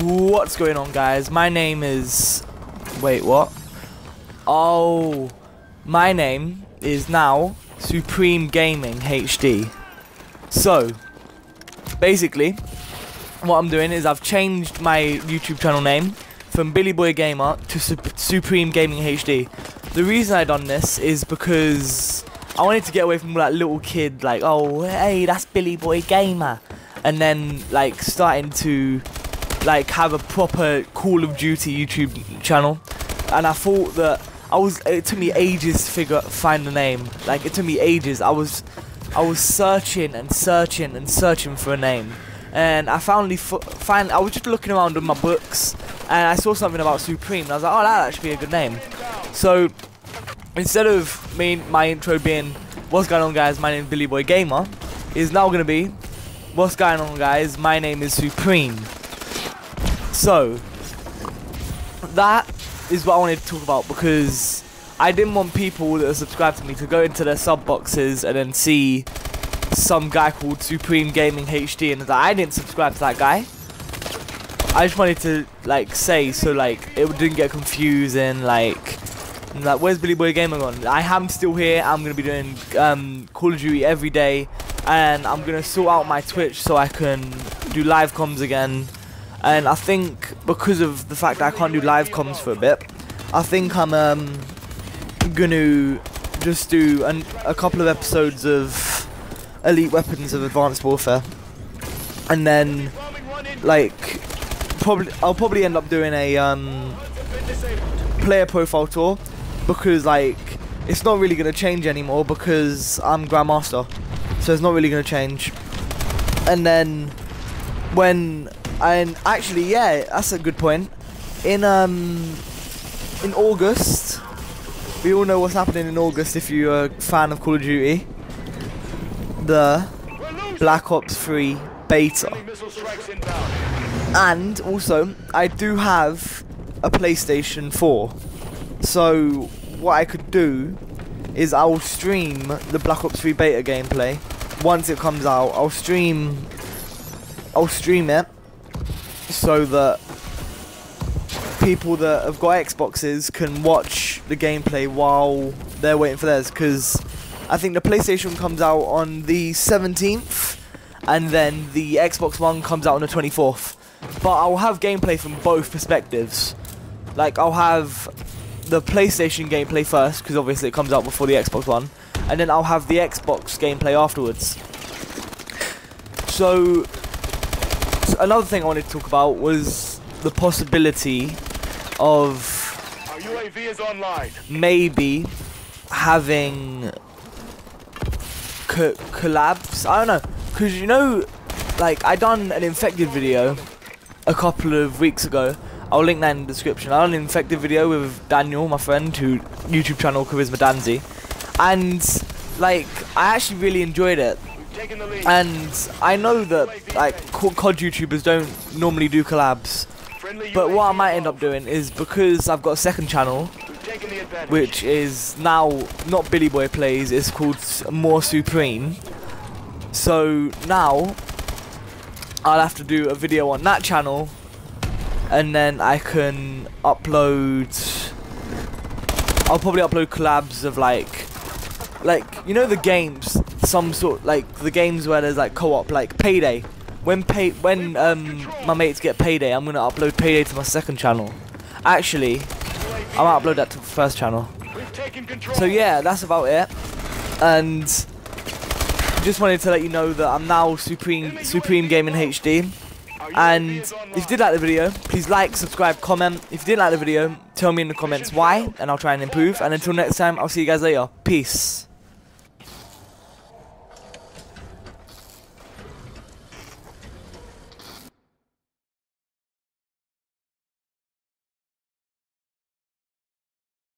What's going on guys? My name is... Wait, what? Oh, my name is now Supreme Gaming HD. So, basically, what I'm doing is I've changed my YouTube channel name from Billy Boy Gamer to Sup Supreme Gaming HD. The reason I done this is because I wanted to get away from that little kid, like, oh, hey, that's Billy Boy Gamer, and then like starting to like have a proper Call of Duty YouTube channel, and I thought that I was. It took me ages to figure find the name. Like it took me ages. I was I was searching and searching and searching for a name, and I finally find I was just looking around in my books, and I saw something about Supreme, and I was like, oh, that should be a good name. So instead of me my intro being what's going on guys my name is Billy Boy Gamer is now gonna be what's going on guys my name is Supreme so that is what I wanted to talk about because I didn't want people that are subscribed to me to go into their sub boxes and then see some guy called Supreme Gaming HD and like, I didn't subscribe to that guy I just wanted to like say so like it didn't get confusing like like, where's Billy Boy Gaming gone? I am still here. I'm going to be doing um, Call of Duty every day. And I'm going to sort out my Twitch so I can do live comms again. And I think because of the fact that I can't do live comms for a bit, I think I'm um, to just do an, a couple of episodes of Elite Weapons of Advanced Warfare. And then, like, probably I'll probably end up doing a um, player profile tour because like it's not really to change anymore because I'm Grandmaster. So it's not really to change. And then when and actually yeah, that's a good point. In um in August, we all know what's happening in August if you're a fan of Call of Duty. The Black Ops 3 beta. And also, I do have a PlayStation 4. So what I could do is I will stream the Black Ops 3 beta gameplay once it comes out. I'll stream I'll stream it so that people that have got Xboxes can watch the gameplay while they're waiting for theirs because I think the PlayStation comes out on the 17th and then the Xbox One comes out on the 24th. But I'll have gameplay from both perspectives. Like I'll have the PlayStation gameplay first, because obviously it comes out before the Xbox One, and then I'll have the Xbox gameplay afterwards. So, another thing I wanted to talk about was the possibility of maybe having co collabs. I don't know, because you know, like I done an infected video a couple of weeks ago I'll link that in the description. I done an infected video with Daniel, my friend, who YouTube channel Charisma Danzy, and like I actually really enjoyed it. And I know that like COD YouTubers don't normally do collabs, but what I might end up doing is because I've got a second channel, which is now not Billy Boy Plays, it's called More Supreme. So now I'll have to do a video on that channel and then I can upload I'll probably upload collabs of like like you know the games some sort like the games where there's like co-op like payday when pay when um my mates get payday I'm gonna upload payday to my second channel actually I might upload that to the first channel so yeah that's about it and just wanted to let you know that I'm now Supreme Supreme Gaming HD and if you did like the video, please like, subscribe, comment. If you didn't like the video, tell me in the comments why, and I'll try and improve. And until next time, I'll see you guys later. Peace.